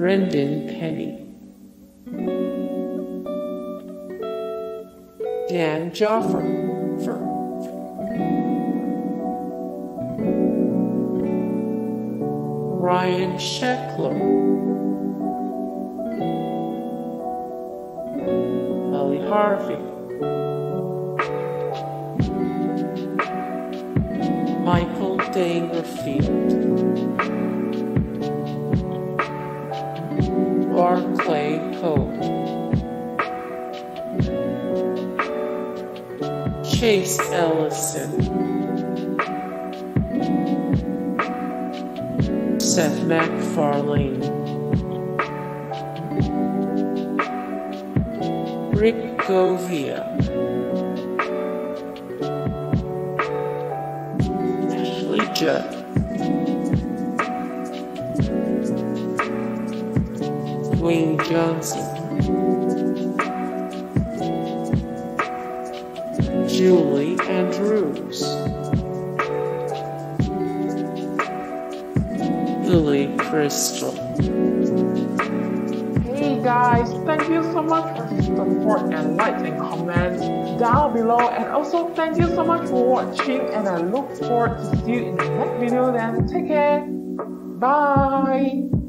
Brendan Penny, Dan Joffre, Ryan Sheckler, Ellie Harvie, Michael Daingerfield, Barclay Hope, Chase Ellison. Seth MacFarlane, Ric Govea, Ashley Judd, Dwayne Johnson, Julie Andrews. Billy Crystal. Hey guys, thank you so much for support and likes and comments down below and also thank you so much for watching and I look forward to see you in the next video then take care. Bye.